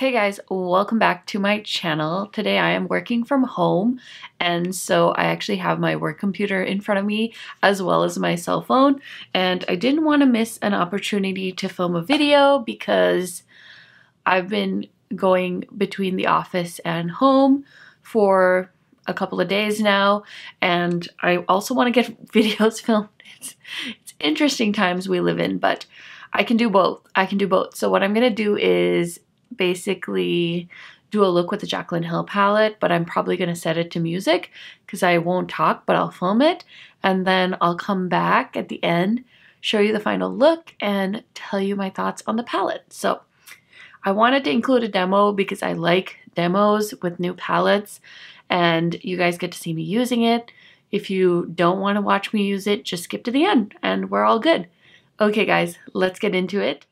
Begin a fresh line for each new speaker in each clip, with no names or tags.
Hey guys, welcome back to my channel. Today I am working from home and so I actually have my work computer in front of me as well as my cell phone and I didn't want to miss an opportunity to film a video because I've been going between the office and home for a couple of days now and I also want to get videos filmed. It's, it's interesting times we live in but I can do both. I can do both. So what I'm going to do is basically do a look with the Jaclyn Hill palette, but I'm probably going to set it to music because I won't talk, but I'll film it. And then I'll come back at the end, show you the final look, and tell you my thoughts on the palette. So I wanted to include a demo because I like demos with new palettes, and you guys get to see me using it. If you don't want to watch me use it, just skip to the end, and we're all good. Okay, guys, let's get into it.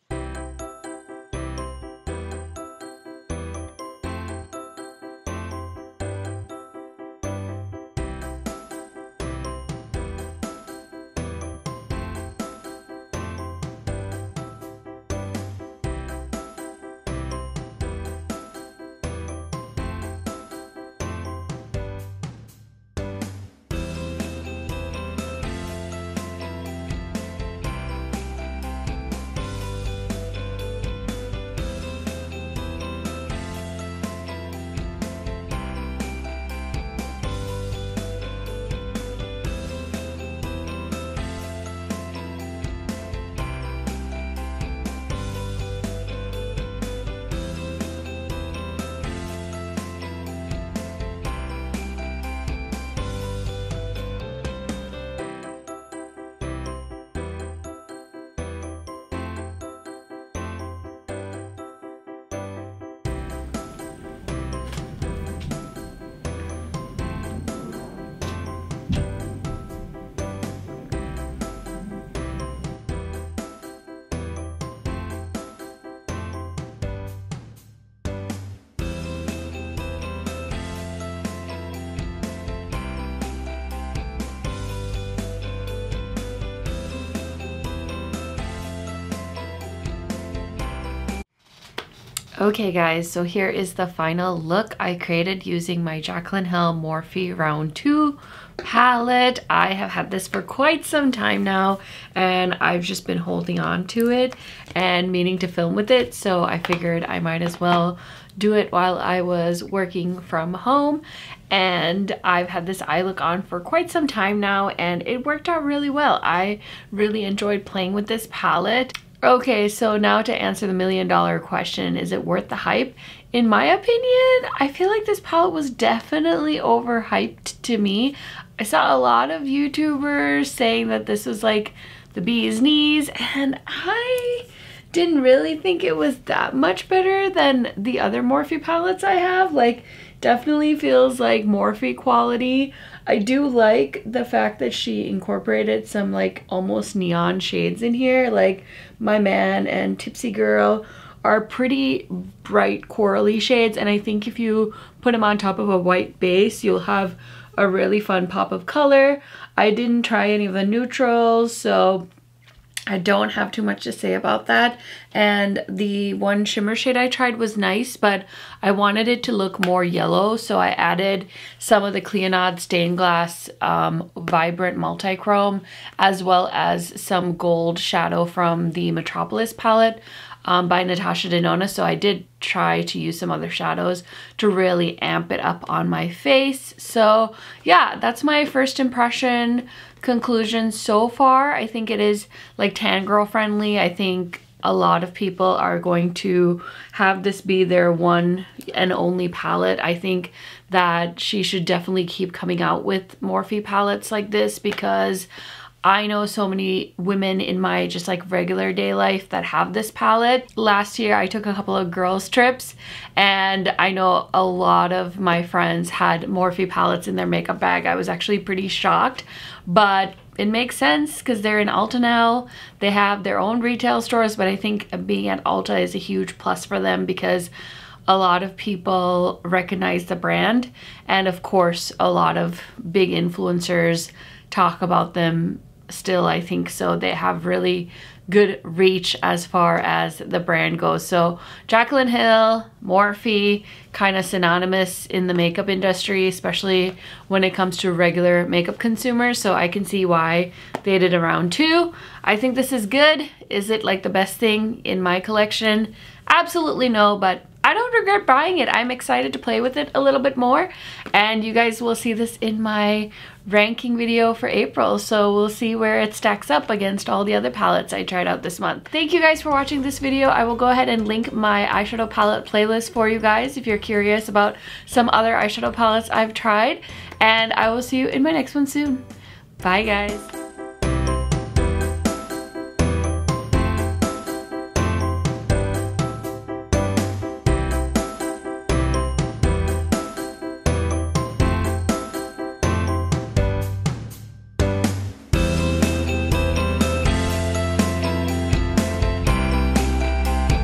Okay guys, so here is the final look I created using my Jaclyn Hill Morphe Round 2 palette. I have had this for quite some time now and I've just been holding on to it and meaning to film with it so I figured I might as well do it while I was working from home and I've had this eye look on for quite some time now and it worked out really well. I really enjoyed playing with this palette. Okay, so now to answer the million dollar question, is it worth the hype? In my opinion, I feel like this palette was definitely overhyped to me. I saw a lot of YouTubers saying that this was like the bee's knees and I didn't really think it was that much better than the other Morphe palettes I have. Like, definitely feels like Morphe quality. I do like the fact that she incorporated some like almost neon shades in here. Like My Man and Tipsy Girl are pretty bright corally shades and I think if you put them on top of a white base, you'll have a really fun pop of color. I didn't try any of the neutrals, so I don't have too much to say about that. And the one shimmer shade I tried was nice, but I wanted it to look more yellow. So I added some of the Clionadh Stained Glass um, Vibrant Multichrome, as well as some gold shadow from the Metropolis palette um, by Natasha Denona. So I did try to use some other shadows to really amp it up on my face. So yeah, that's my first impression conclusion so far. I think it is like tan girl friendly. I think a lot of people are going to have this be their one and only palette. I think that she should definitely keep coming out with Morphe palettes like this because I know so many women in my just like regular day life that have this palette. Last year I took a couple of girls trips and I know a lot of my friends had Morphe palettes in their makeup bag. I was actually pretty shocked, but it makes sense because they're in Ulta now. They have their own retail stores, but I think being at Ulta is a huge plus for them because a lot of people recognize the brand. And of course, a lot of big influencers talk about them still I think so they have really good reach as far as the brand goes. So Jaclyn Hill, Morphe, kind of synonymous in the makeup industry, especially when it comes to regular makeup consumers. So I can see why they did a round two. I think this is good. Is it like the best thing in my collection? Absolutely no, but I don't regret buying it. I'm excited to play with it a little bit more and you guys will see this in my ranking video for April so we'll see where it stacks up against all the other palettes I tried out this month. Thank you guys for watching this video. I will go ahead and link my eyeshadow palette playlist for you guys if you're curious about some other eyeshadow palettes I've tried and I will see you in my next one soon. Bye guys.